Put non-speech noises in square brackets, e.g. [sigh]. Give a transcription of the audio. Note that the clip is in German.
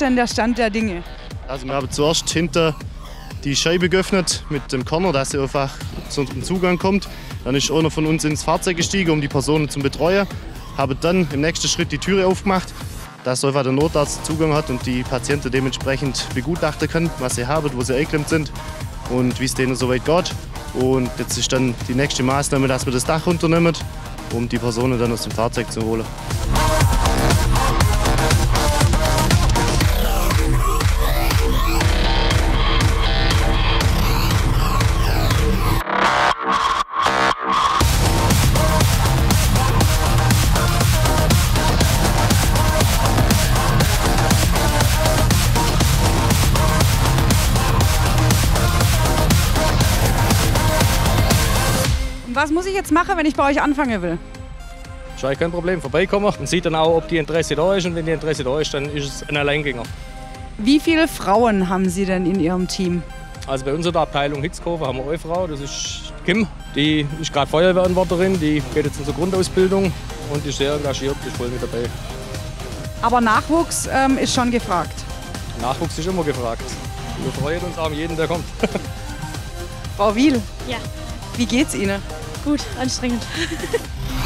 denn der Stand der Dinge? Also wir haben zuerst hinter die Scheibe geöffnet mit dem Corner, dass sie einfach zum Zugang kommt. Dann ist einer von uns ins Fahrzeug gestiegen, um die Personen zu betreuen. Haben dann im nächsten Schritt die Türe aufgemacht, dass einfach der Notarzt Zugang hat und die Patienten dementsprechend begutachten können, was sie haben, wo sie eingeklemmt sind und wie es denen soweit geht. Und jetzt ist dann die nächste Maßnahme, dass wir das Dach runternehmen, um die Personen dann aus dem Fahrzeug zu holen. Was muss ich jetzt machen, wenn ich bei euch anfangen will? Ist eigentlich kein Problem. Vorbeikommen und sieht dann auch, ob die Interesse da ist. Und wenn die Interesse da ist, dann ist es ein Alleingänger. Wie viele Frauen haben Sie denn in Ihrem Team? Also bei unserer Abteilung Hitzkofer haben wir eine Frau, das ist Kim. Die ist gerade Feuerwehranwärterin, die geht jetzt in zur Grundausbildung und ist sehr engagiert, ist voll mit dabei. Aber Nachwuchs ähm, ist schon gefragt. Nachwuchs ist immer gefragt. Wir freuen uns auch um jeden, der kommt. [laughs] Frau Wiel, Ja, wie geht's Ihnen? gut, anstrengend. [laughs]